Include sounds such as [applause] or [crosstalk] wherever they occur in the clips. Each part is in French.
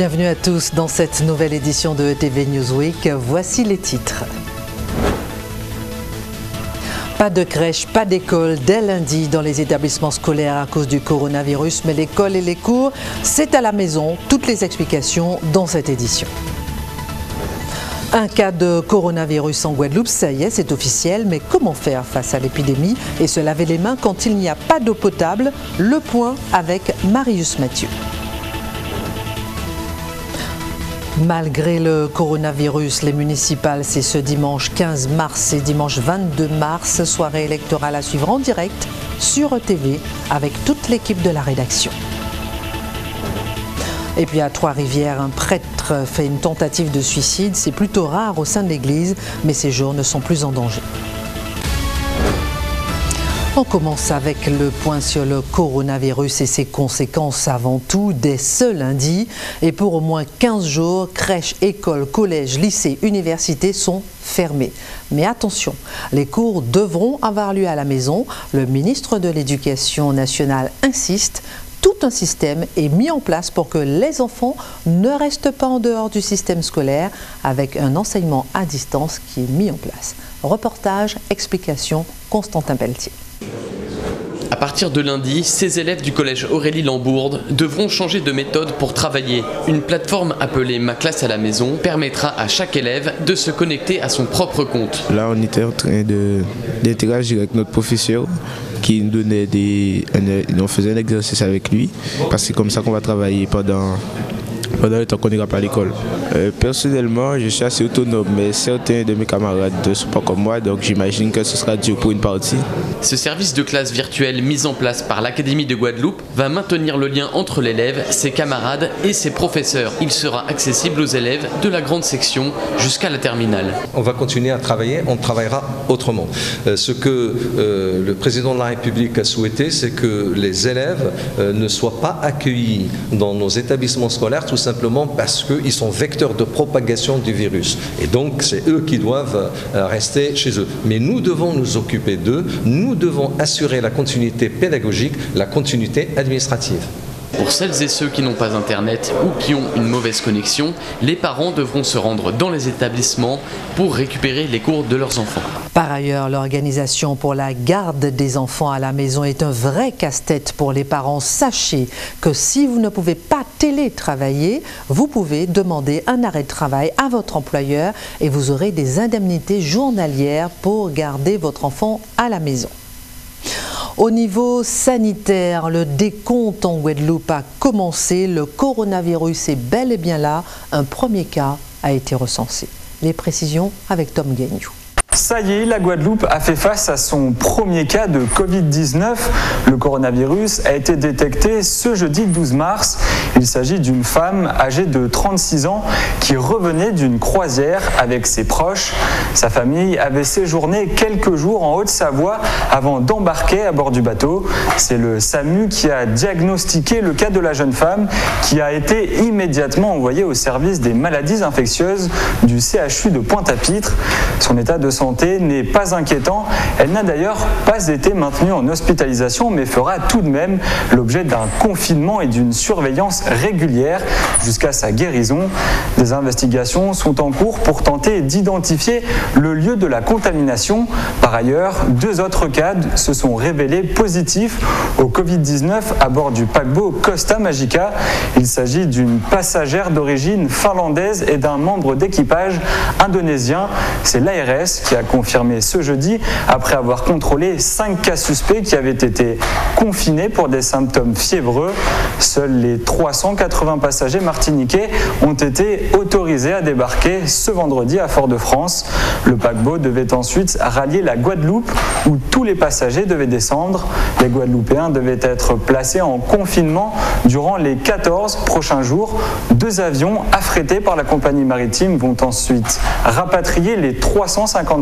Bienvenue à tous dans cette nouvelle édition de TV Newsweek. Voici les titres. Pas de crèche, pas d'école dès lundi dans les établissements scolaires à cause du coronavirus, mais l'école et les cours, c'est à la maison. Toutes les explications dans cette édition. Un cas de coronavirus en Guadeloupe, ça y est, c'est officiel, mais comment faire face à l'épidémie et se laver les mains quand il n'y a pas d'eau potable? Le point avec Marius Mathieu. Malgré le coronavirus, les municipales, c'est ce dimanche 15 mars et dimanche 22 mars, soirée électorale à suivre en direct sur ETV avec toute l'équipe de la rédaction. Et puis à Trois-Rivières, un prêtre fait une tentative de suicide. C'est plutôt rare au sein de l'Église, mais ces jours ne sont plus en danger. On commence avec le point sur le coronavirus et ses conséquences avant tout dès ce lundi. Et pour au moins 15 jours, crèches, écoles, collèges, lycées, universités sont fermés. Mais attention, les cours devront avoir lieu à la maison. Le ministre de l'Éducation nationale insiste tout un système est mis en place pour que les enfants ne restent pas en dehors du système scolaire avec un enseignement à distance qui est mis en place. Reportage, explication, Constantin Pelletier. À partir de lundi, ces élèves du collège Aurélie Lambourde devront changer de méthode pour travailler. Une plateforme appelée Ma classe à la maison permettra à chaque élève de se connecter à son propre compte. Là, on était en train d'interagir avec notre professeur qui nous donnait des. On faisait un exercice avec lui, parce que c'est comme ça qu'on va travailler pendant pendant le temps qu'on n'ira pas à l'école. Euh, personnellement, je suis assez autonome, mais certains de mes camarades ne sont pas comme moi, donc j'imagine que ce sera dur pour une partie. Ce service de classe virtuelle mis en place par l'Académie de Guadeloupe va maintenir le lien entre l'élève, ses camarades et ses professeurs. Il sera accessible aux élèves de la grande section jusqu'à la terminale. On va continuer à travailler, on travaillera autrement. Euh, ce que euh, le président de la République a souhaité, c'est que les élèves ne soient pas accueillis dans nos établissements scolaires tout simplement parce qu'ils sont vecteurs de propagation du virus. Et donc, c'est eux qui doivent euh, rester chez eux. Mais nous devons nous occuper d'eux, nous devons assurer la continuité pédagogique, la continuité administrative. Pour celles et ceux qui n'ont pas Internet ou qui ont une mauvaise connexion, les parents devront se rendre dans les établissements pour récupérer les cours de leurs enfants. Par ailleurs, l'organisation pour la garde des enfants à la maison est un vrai casse-tête pour les parents. Sachez que si vous ne pouvez pas télétravailler, vous pouvez demander un arrêt de travail à votre employeur et vous aurez des indemnités journalières pour garder votre enfant à la maison. Au niveau sanitaire, le décompte en Guadeloupe a commencé. Le coronavirus est bel et bien là. Un premier cas a été recensé. Les précisions avec Tom Guignou. Ça y est, la Guadeloupe a fait face à son premier cas de Covid-19. Le coronavirus a été détecté ce jeudi 12 mars. Il s'agit d'une femme âgée de 36 ans qui revenait d'une croisière avec ses proches. Sa famille avait séjourné quelques jours en Haute-Savoie avant d'embarquer à bord du bateau. C'est le SAMU qui a diagnostiqué le cas de la jeune femme qui a été immédiatement envoyée au service des maladies infectieuses du CHU de Pointe-à-Pitre. Son état de n'est pas inquiétant. Elle n'a d'ailleurs pas été maintenue en hospitalisation, mais fera tout de même l'objet d'un confinement et d'une surveillance régulière jusqu'à sa guérison. Des investigations sont en cours pour tenter d'identifier le lieu de la contamination. Par ailleurs, deux autres cas se sont révélés positifs au Covid-19 à bord du paquebot Costa Magica. Il s'agit d'une passagère d'origine finlandaise et d'un membre d'équipage indonésien. C'est l'ARS a confirmé ce jeudi après avoir contrôlé 5 cas suspects qui avaient été confinés pour des symptômes fiévreux. Seuls les 380 passagers martiniquais ont été autorisés à débarquer ce vendredi à Fort-de-France. Le paquebot devait ensuite rallier la Guadeloupe où tous les passagers devaient descendre. Les Guadeloupéens devaient être placés en confinement durant les 14 prochains jours. Deux avions affrétés par la compagnie maritime vont ensuite rapatrier les 350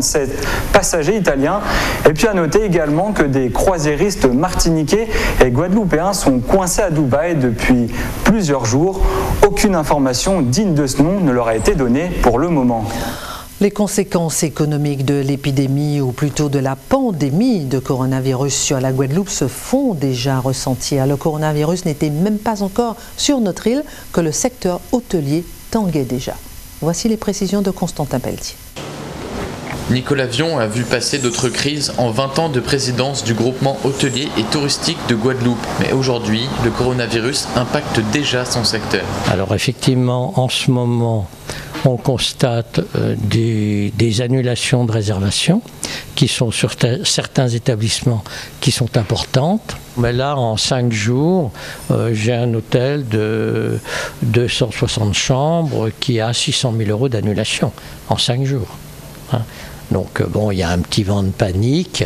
passagers italiens. Et puis à noter également que des croisiéristes martiniquais et guadeloupéens sont coincés à Dubaï depuis plusieurs jours. Aucune information digne de ce nom ne leur a été donnée pour le moment. Les conséquences économiques de l'épidémie ou plutôt de la pandémie de coronavirus sur la Guadeloupe se font déjà ressentir. Le coronavirus n'était même pas encore sur notre île que le secteur hôtelier tanguait déjà. Voici les précisions de Constantin Pelletier. Nicolas Vion a vu passer d'autres crises en 20 ans de présidence du groupement hôtelier et touristique de Guadeloupe. Mais aujourd'hui, le coronavirus impacte déjà son secteur. Alors effectivement, en ce moment, on constate euh, des, annulations de réservations qui sont sur certains établissements qui sont importantes. Mais là, en cinq jours, euh, j'ai un hôtel de 260 chambres qui a 600 000 euros d'annulation en cinq jours. Hein. Donc euh, bon, il y a un petit vent de panique.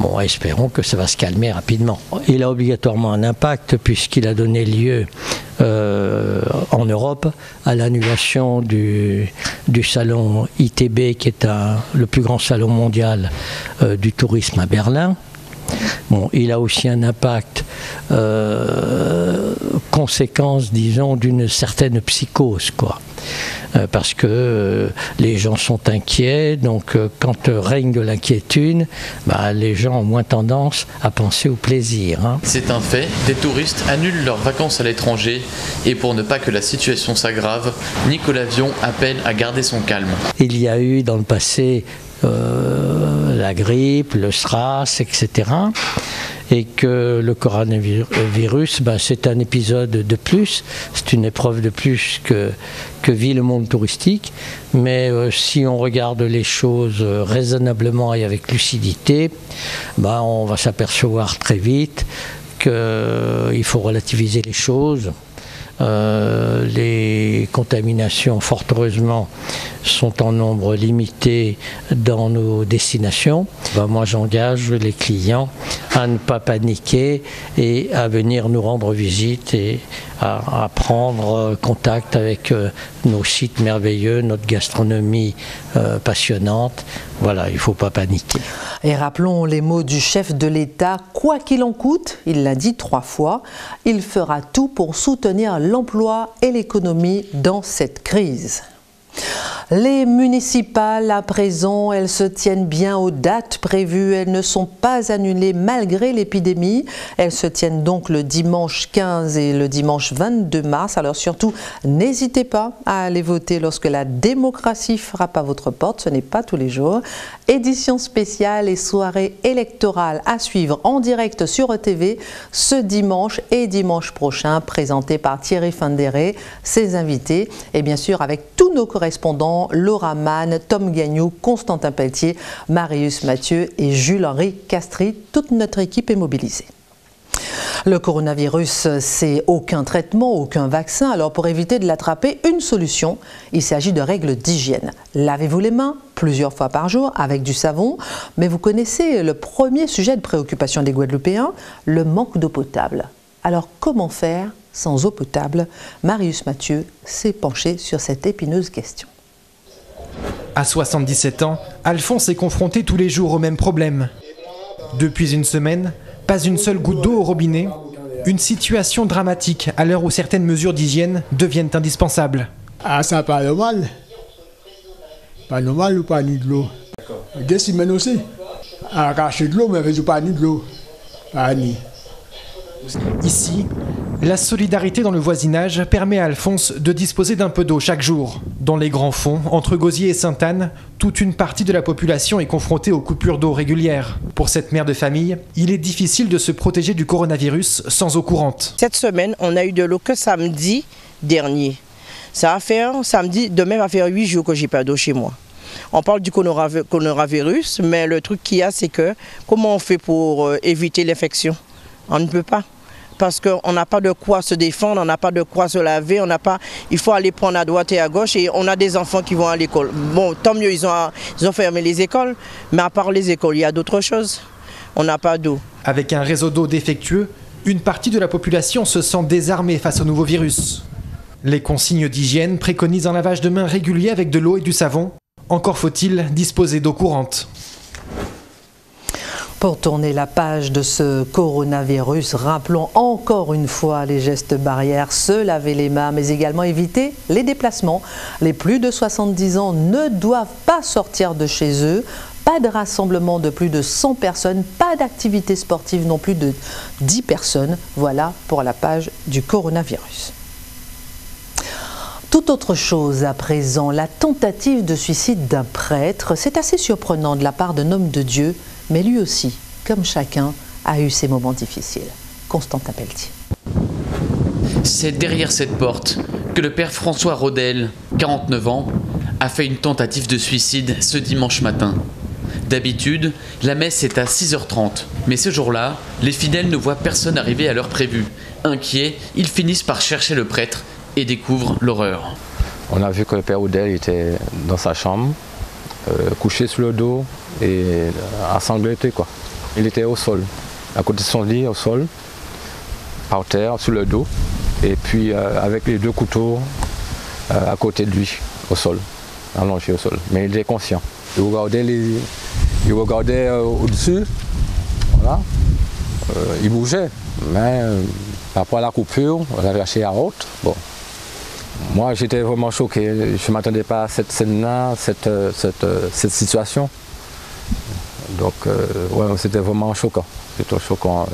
Bon, espérons que ça va se calmer rapidement. Il a obligatoirement un impact puisqu'il a donné lieu euh, en Europe à l'annulation du, salon ITB, qui est le plus grand salon mondial euh, du tourisme à Berlin. Bon, il a aussi un impact, euh, conséquence, disons, d'une certaine psychose, quoi. Euh, parce que euh, les gens sont inquiets, donc euh, quand règne de l'inquiétude, bah, les gens ont moins tendance à penser au plaisir. Hein. C'est un fait, des touristes annulent leurs vacances à l'étranger et pour ne pas que la situation s'aggrave, Nicolas Vion appelle à garder son calme. Il y a eu dans le passé la grippe, le SRAS, etc et que le coronavirus, ben, c'est un épisode de plus, c'est une épreuve de plus que, que vit le monde touristique. Mais euh, si on regarde les choses raisonnablement et avec lucidité, ben, on va s'apercevoir très vite qu'il faut relativiser les choses. Euh, les contaminations, fort heureusement, sont en nombre limité dans nos destinations. Ben, moi, j'engage les clients à ne pas paniquer et à venir nous rendre visite à, prendre contact avec euh, nos sites merveilleux, notre gastronomie euh, passionnante. Voilà, il ne faut pas paniquer. Et rappelons les mots du chef de l'État, quoi qu'il en coûte, il l'a dit trois fois, il fera tout pour soutenir l'emploi et l'économie dans cette crise. Les municipales, à présent, elles se tiennent bien aux dates prévues. Elles ne sont pas annulées malgré l'épidémie. Elles se tiennent donc le dimanche 15 et le dimanche 22 mars. Alors surtout, n'hésitez pas à aller voter lorsque la démocratie frappe à votre porte. Ce n'est pas tous les jours. Édition spéciale et soirée électorale à suivre en direct sur ETV ce dimanche et dimanche prochain, présenté par Thierry Findéré, ses invités et bien sûr avec tous nos correspondants Laura Mann, Tom Gagnou, Constantin Pelletier, Marius Mathieu et Jules-Henri Castry. Toute notre équipe est mobilisée. Le coronavirus, c'est aucun traitement, aucun vaccin. Alors pour éviter de l'attraper, une solution, il s'agit de règles d'hygiène. Lavez-vous les mains plusieurs fois par jour avec du savon. Mais vous connaissez le premier sujet de préoccupation des Guadeloupéens, le manque d'eau potable. Alors comment faire sans eau potable? Marius Mathieu s'est penché sur cette épineuse question. À 77 ans, Alphonse est confronté tous les jours au même problème. Depuis une semaine, pas une seule goutte d'eau au robinet, une situation dramatique à l'heure où certaines mesures d'hygiène deviennent indispensables. Ah, ça pas normal. Pas normal ou pas ni de l'eau. Des semaines aussi. Arracher de l'eau, mais pas ni de l'eau. Pas ni. Ici, la solidarité dans le voisinage permet à Alphonse de disposer d'un peu d'eau chaque jour. Dans les grands fonds, entre Gosier et Sainte-Anne, toute une partie de la population est confrontée aux coupures d'eau régulières. Pour cette mère de famille, il est difficile de se protéger du coronavirus sans eau courante. Cette semaine, on a eu de l'eau que samedi dernier. Ça va faire samedi, demain va faire 8 jours que j'ai pas d'eau chez moi. On parle du coronavirus, mais le truc qu'il y a, c'est que comment on fait pour euh, éviter l'infection? On ne peut pas parce qu'on n'a pas de quoi se défendre, on n'a pas de quoi se laver, on n'a pas, il faut aller prendre à droite et à gauche et on a des enfants qui vont à l'école. Bon, tant mieux, ils ont, ils ont fermé les écoles, mais à part les écoles, il y a d'autres choses. On n'a pas d'eau. Avec un réseau d'eau défectueux, une partie de la population se sent désarmée face au nouveau virus. Les consignes d'hygiène préconisent un lavage de mains régulier avec de l'eau et du savon. Encore faut-il disposer d'eau courante. Pour tourner la page de ce coronavirus, rappelons encore une fois les gestes barrières, se laver les mains, mais également éviter les déplacements. Les plus de 70 ans ne doivent pas sortir de chez eux. Pas de rassemblement de plus de 100 personnes, pas d'activité sportive non plus de 10 personnes. Voilà pour la page du coronavirus. Tout autre chose à présent, la tentative de suicide d'un prêtre. C'est assez surprenant de la part d'un homme de Dieu mais lui aussi, comme chacun, a eu ses moments difficiles. Constantin Pelletier. C'est derrière cette porte que le père François Rodel, 49 ans, a fait une tentative de suicide ce dimanche matin. D'habitude, la messe est à 6h30, mais ce jour-là, les fidèles ne voient personne arriver à l'heure prévue. Inquiets, ils finissent par chercher le prêtre et découvrent l'horreur. On a vu que le père Rodel était dans sa chambre, euh, couché sur le dos et ensanglanté. Quoi. Il était au sol, à côté de son lit, au sol, par terre, sur le dos, et puis euh, avec les deux couteaux euh, à côté de lui, au sol, allongé au sol. Mais il était conscient. Il regardait, il regardait au-dessus, voilà. il bougeait, mais à la coupure, on a lâché à haute. Moi, j'étais vraiment choqué. Je ne m'attendais pas à cette scène-là, cette, euh, euh, cette, situation. Donc, euh, ouais, c'était vraiment choquant. C'était choquant.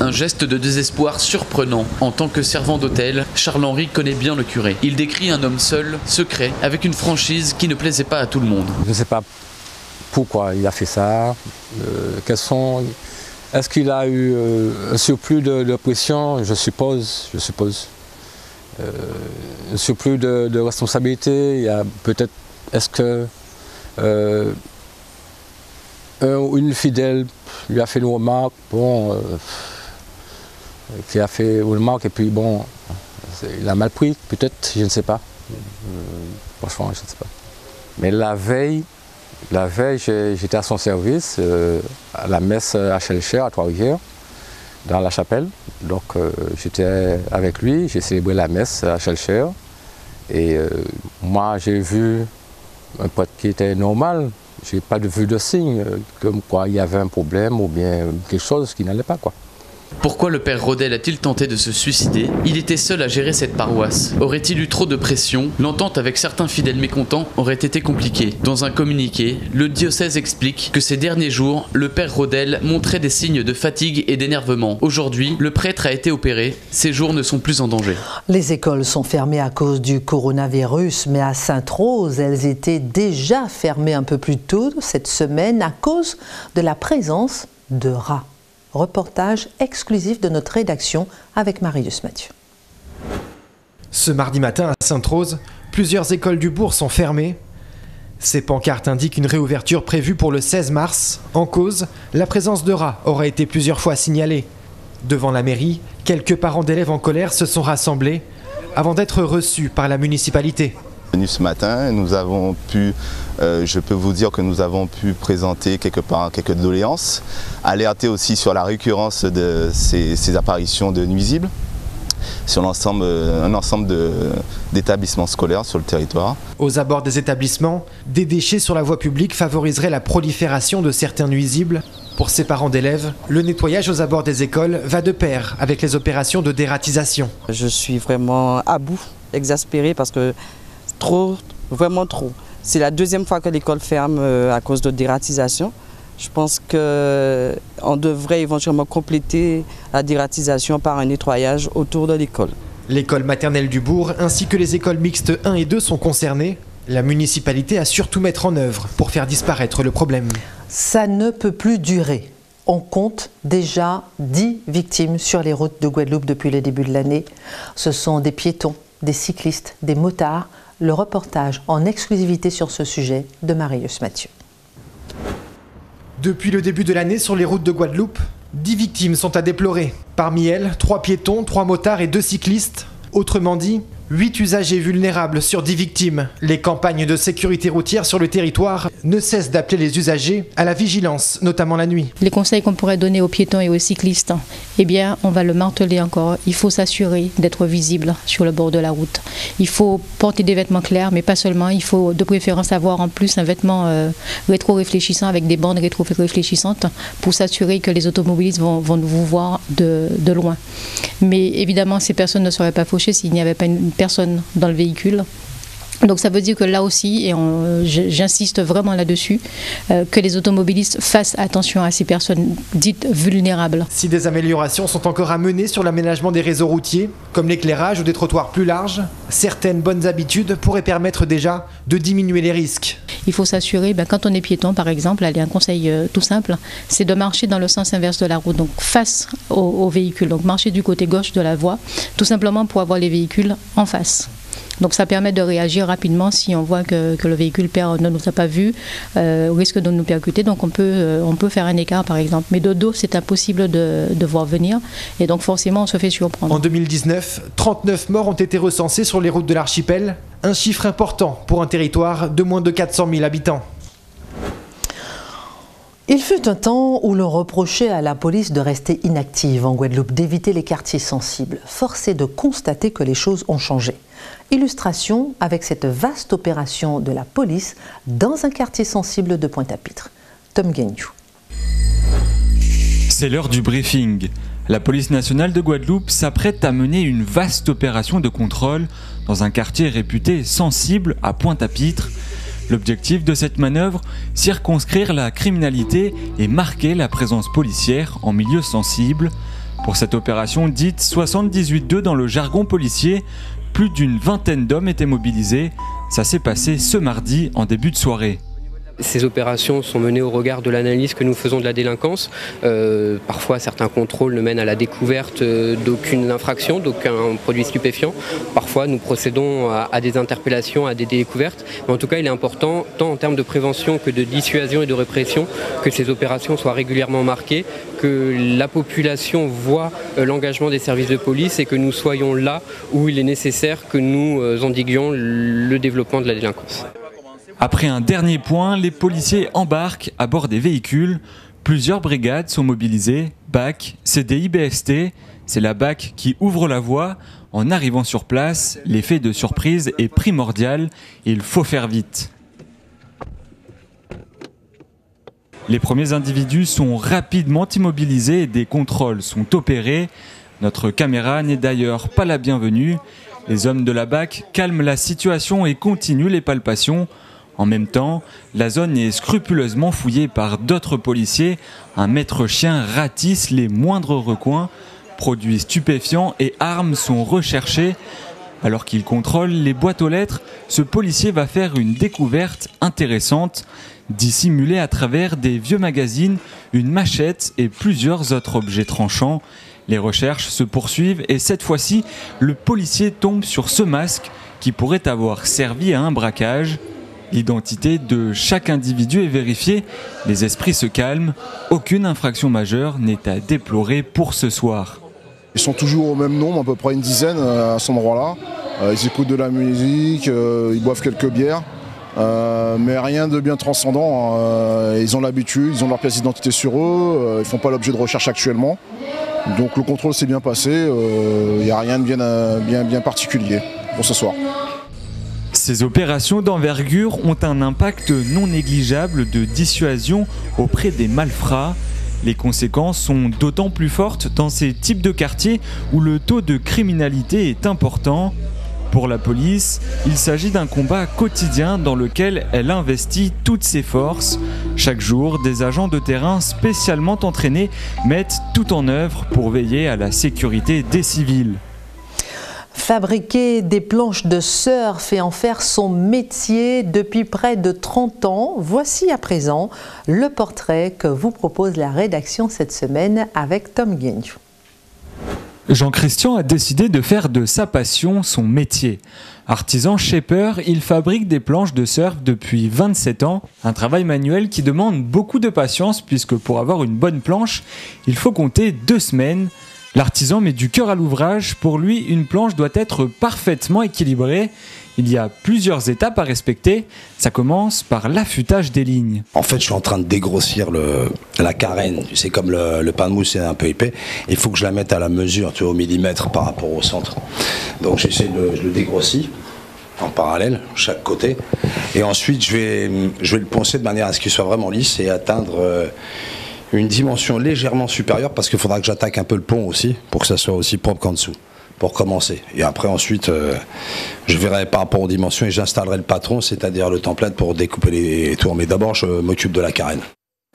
Un geste de désespoir surprenant. En tant que servant d'hôtel, Charles-Henri connaît bien le curé. Il décrit un homme seul, secret, avec une franchise qui ne plaisait pas à tout le monde. Je ne sais pas pourquoi il a fait ça. sont... Est-ce qu'il a eu un surplus de, de pression? Je suppose. Je suppose un euh, surplus de, de, responsabilité. Il y a peut-être, est-ce que euh, un ou une fidèle lui a fait une remarque, bon, euh, qui a fait une remarque et puis bon, il a mal pris, peut-être, je ne sais pas. franchement, je ne sais pas. Mais la veille, la veille, j'étais à son service, à la messe à Chelcher, à Trois-Rivières dans la chapelle. Donc euh, j'étais avec lui, j'ai célébré la messe à Chelcher. Et euh, moi j'ai vu un pote qui était normal. J'ai pas vu de signe euh, comme quoi il y avait un problème ou bien quelque chose qui n'allait pas quoi. Pourquoi le père Rodel a-t-il tenté de se suicider Il était seul à gérer cette paroisse. Aurait-il eu trop de pression L'entente avec certains fidèles mécontents aurait été compliquée. Dans un communiqué, le diocèse explique que ces derniers jours, le père Rodel montrait des signes de fatigue et d'énervement. Aujourd'hui, le prêtre a été opéré. Ses jours ne sont plus en danger. Les écoles sont fermées à cause du coronavirus, mais à Sainte-Rose, elles étaient déjà fermées un peu plus tôt cette semaine à cause de la présence de rats. Reportage exclusif de notre rédaction avec Marius Mathieu. Ce mardi matin à Sainte-Rose, plusieurs écoles du bourg sont fermées. Ces pancartes indiquent une réouverture prévue pour le 16 mars. En cause, la présence de rats aurait été plusieurs fois signalée. Devant la mairie, quelques parents d'élèves en colère se sont rassemblés avant d'être reçus par la municipalité ce matin, nous avons pu, euh, je peux vous dire que nous avons pu présenter quelque part quelques doléances, alerter aussi sur la récurrence de ces, apparitions de nuisibles sur l'ensemble, euh, un ensemble d'établissements scolaires sur le territoire. Aux abords des établissements, des déchets sur la voie publique favoriseraient la prolifération de certains nuisibles. Pour ces parents d'élèves, le nettoyage aux abords des écoles va de pair avec les opérations de dératisation. Je suis vraiment à bout, exaspéré parce que Trop, vraiment trop. C'est la deuxième fois que l'école ferme euh, à cause de dératisation. Je pense qu'on devrait éventuellement compléter la dératisation par un nettoyage autour de l'école. L'école maternelle du bourg ainsi que les écoles mixtes 1 et 2 sont concernées. La municipalité a surtout mettre en œuvre pour faire disparaître le problème. Ça ne peut plus durer. On compte déjà 10 victimes sur les routes de Guadeloupe depuis le début de l'année. Ce sont des piétons, des cyclistes, des motards, le reportage en exclusivité sur ce sujet de Marius Mathieu. Depuis le début de l'année sur les routes de Guadeloupe, 10 victimes sont à déplorer. Parmi elles, 3 piétons, 3 motards et 2 cyclistes. Autrement dit, 8 usagers vulnérables sur 10 victimes. Les campagnes de sécurité routière sur le territoire ne cessent d'appeler les usagers à la vigilance, notamment la nuit. Les conseils qu'on pourrait donner aux piétons et aux cyclistes, eh bien, on va le marteler encore. Il faut s'assurer d'être visible sur le bord de la route. Il faut porter des vêtements clairs, mais pas seulement. Il faut de préférence avoir en plus un vêtement euh, rétro-réfléchissant avec des bandes rétro-réfléchissantes pour s'assurer que les automobilistes vont, vont vous voir de, de loin. Mais évidemment, ces personnes ne seraient pas fauchées s'il n'y avait pas une personne dans le véhicule. Donc ça veut dire que là aussi, et j'insiste vraiment là-dessus, euh, que les automobilistes fassent attention à ces personnes dites vulnérables. Si des améliorations sont encore à mener sur l'aménagement des réseaux routiers, comme l'éclairage ou des trottoirs plus larges, certaines bonnes habitudes pourraient permettre déjà de diminuer les risques. Il faut s'assurer, ben, quand on est piéton par exemple, allez, un conseil euh, tout simple, c'est de marcher dans le sens inverse de la route, donc face au, au véhicule, donc marcher du côté gauche de la voie, tout simplement pour avoir les véhicules en face. Donc ça permet de réagir rapidement si on voit que, que le véhicule perd, ne nous a pas vu, euh, risque de nous percuter. Donc on peut, euh, on peut faire un écart par exemple. Mais de dos, c'est impossible de, de voir venir. Et donc forcément, on se fait surprendre. En 2019, 39 morts ont été recensés sur les routes de l'archipel, un chiffre important pour un territoire de moins de 400 000 habitants. Il fut un temps où l'on reprochait à la police de rester inactive en Guadeloupe, d'éviter les quartiers sensibles. Force est de constater que les choses ont changé. Illustration avec cette vaste opération de la police dans un quartier sensible de Pointe-à-Pitre. Tom Guignou. C'est l'heure du briefing. La police nationale de Guadeloupe s'apprête à mener une vaste opération de contrôle dans un quartier réputé sensible à Pointe-à-Pitre. L'objectif de cette manœuvre, circonscrire la criminalité et marquer la présence policière en milieu sensible. Pour cette opération dite 78-2 dans le jargon policier, plus d'une vingtaine d'hommes étaient mobilisés. Ça s'est passé ce mardi en début de soirée. Ces opérations sont menées au regard de l'analyse que nous faisons de la délinquance. Euh, parfois, certains contrôles ne mènent à la découverte euh, d'aucune infraction, d'aucun produit stupéfiant. Parfois, nous procédons à, à, des interpellations, à des découvertes. Mais en tout cas, il est important, tant en termes de prévention que de dissuasion et de répression, que ces opérations soient régulièrement marquées, que la population voit euh, l'engagement des services de police et que nous soyons là où il est nécessaire que nous endiguions le développement de la délinquance. Après un dernier point, les policiers embarquent à bord des véhicules. Plusieurs brigades sont mobilisées. BAC, CDI, BST. C'est la BAC qui ouvre la voie. En arrivant sur place, l'effet de surprise est primordial. Il faut faire vite. Les premiers individus sont rapidement immobilisés et des contrôles sont opérés. Notre caméra n'est d'ailleurs pas la bienvenue. Les hommes de la BAC calment la situation et continuent les palpations. En même temps, la zone est scrupuleusement fouillée par d'autres policiers. Un maître chien ratisse les moindres recoins. Produits stupéfiants et armes sont recherchés. Alors qu'il contrôle les boîtes aux lettres, ce policier va faire une découverte intéressante. Dissimulé à travers des vieux magazines, une machette et plusieurs autres objets tranchants. Les recherches se poursuivent et cette fois-ci, le policier tombe sur ce masque qui pourrait avoir servi à un braquage. L'identité de chaque individu est vérifiée, les esprits se calment, aucune infraction majeure n'est à déplorer pour ce soir. Ils sont toujours au même nombre, à peu près une dizaine à cet endroit-là. Ils écoutent de la musique, ils boivent quelques bières, mais rien de bien transcendant. Ils ont l'habitude, ils ont leur pièce d'identité sur eux, ils ne font pas l'objet de recherche actuellement. Donc le contrôle s'est bien passé, il n'y a rien de bien particulier pour ce soir. Ces opérations d'envergure ont un impact non négligeable de dissuasion auprès des malfrats. Les conséquences sont d'autant plus fortes dans ces types de quartiers où le taux de criminalité est important. Pour la police, il s'agit d'un combat quotidien dans lequel elle investit toutes ses forces. Chaque jour, des agents de terrain spécialement entraînés mettent tout en œuvre pour veiller à la sécurité des civils. Fabriquer des planches de surf et en faire son métier depuis près de 30 ans, voici à présent le portrait que vous propose la rédaction cette semaine avec Tom Guignou. Jean-Christian a décidé de faire de sa passion son métier. Artisan shaper, il fabrique des planches de surf depuis 27 ans, un travail manuel qui demande beaucoup de patience puisque pour avoir une bonne planche, il faut compter deux semaines. L'artisan met du cœur à l'ouvrage. Pour lui, une planche doit être parfaitement équilibrée. Il y a plusieurs étapes à respecter. Ça commence par l'affûtage des lignes. En fait, je suis en train de dégrossir la carène. C'est comme le, pain de mousse est un peu épais. Il faut que je la mette à la mesure, tu vois, au millimètre par rapport au centre. Donc j'essaie de le dégrossir en parallèle, chaque côté. Et ensuite, je vais, je vais le poncer de manière à ce qu'il soit vraiment lisse et atteindre euh, une dimension légèrement supérieure parce qu'il faudra que j'attaque un peu le pont aussi pour que ça soit aussi propre qu'en dessous pour commencer. Et après ensuite, euh, je verrai par rapport aux dimensions et j'installerai le patron, c'est-à-dire le template pour découper les tours. Mais d'abord, je m'occupe de la carène.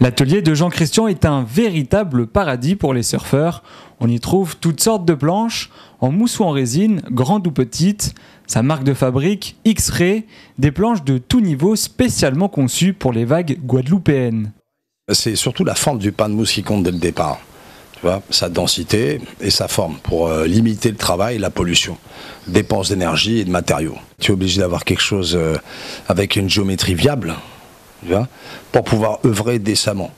L'atelier de Jean-Christian est un véritable paradis pour les surfeurs. On y trouve toutes sortes de planches, en mousse ou en résine, grandes ou petites. Sa marque de fabrique, X-Ray, des planches de tout niveau spécialement conçues pour les vagues guadeloupéennes. C'est surtout la forme du pain de mousse qui compte dès le départ. Tu vois, sa densité et sa forme pour euh, limiter le travail et la pollution, dépenses d'énergie et de matériaux. Tu es obligé d'avoir quelque chose euh, avec une géométrie viable, tu vois, pour pouvoir œuvrer décemment.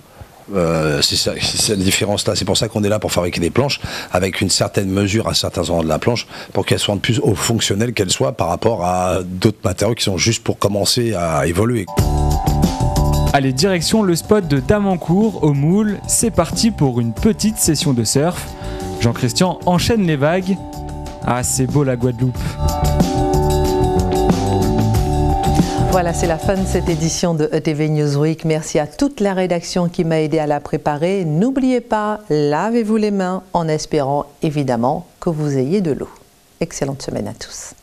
Euh, c'est [laughs] cette différence-là. C'est pour ça qu'on est là pour fabriquer des planches avec une certaine mesure à certains endroits de la planche pour qu'elles soient plus fonctionnelles qu'elles soient par rapport à d'autres matériaux qui sont juste pour commencer à évoluer. Allez, direction le spot de Damancourt au Moule. C'est parti pour une petite session de surf. Jean-Christian enchaîne les vagues. Ah, c'est beau la Guadeloupe. Voilà, c'est la fin de cette édition de ETV Newsweek. Merci à toute la rédaction qui m'a aidé à la préparer. N'oubliez pas, lavez-vous les mains en espérant évidemment que vous ayez de l'eau. Excellente semaine à tous.